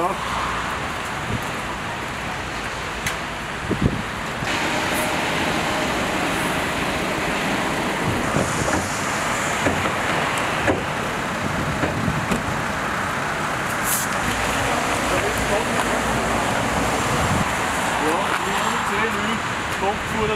ja. Ja, die haben 10 Öl, Stockfuhr,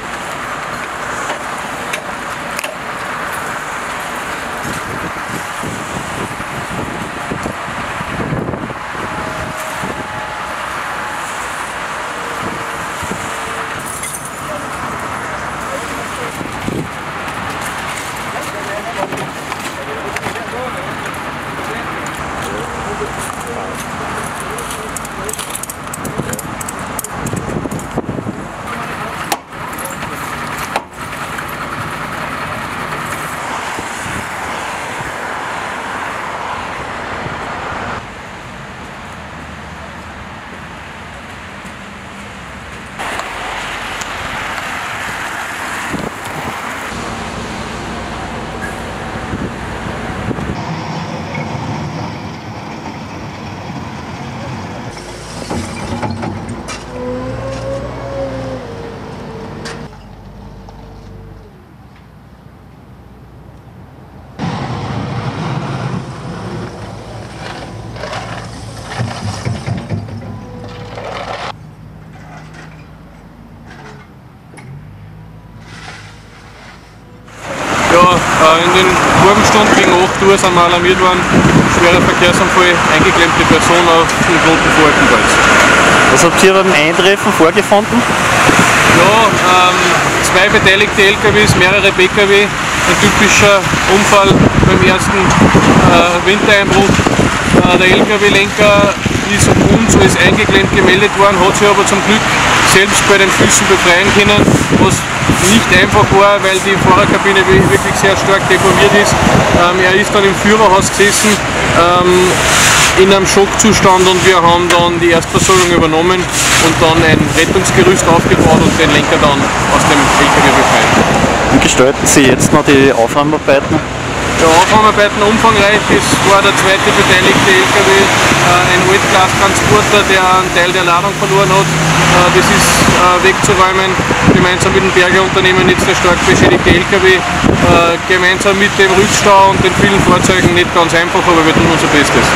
Ja, äh, in den Morgenstunden gegen 8 Uhr sind wir alarmiert worden. Schwerer Verkehrsunfall, eingeklemmte Person auf dem Knoten Falkenwalds. Was habt ihr beim Eintreffen vorgefunden? Ja, ähm, zwei beteiligte LKWs, mehrere PKW. Ein typischer Unfall beim ersten äh, Wintereinbruch. Äh, der LKW-Lenker ist uns als eingeklemmt gemeldet worden, hat sich aber zum Glück selbst bei den Füßen befreien können, was nicht einfach war, weil die Fahrerkabine wi- wirklich sehr stark deformiert ist. Ähm, er ist dann im Führerhaus gesessen ähm, in einem Schockzustand und wir haben dann die Erstversorgung übernommen und dann ein Rettungsgerüst aufgebaut und den Lenker dann aus dem LKW befreit. Wie gestalten Sie jetzt noch die Aufräumarbeiten? Der Aufräumarbeiten umfangreich. Es war der zweite beteiligte LKW, äh, ein Altglastransporter, der einen Teil der Ladung verloren hat. Äh, das ist äh, wegzuräumen, gemeinsam mit dem Bergerunternehmen jetzt der stark beschädigte LKW, gemeinsam mit dem Rückstau und den vielen Fahrzeugen nicht ganz einfach, aber wir tun unser Bestes.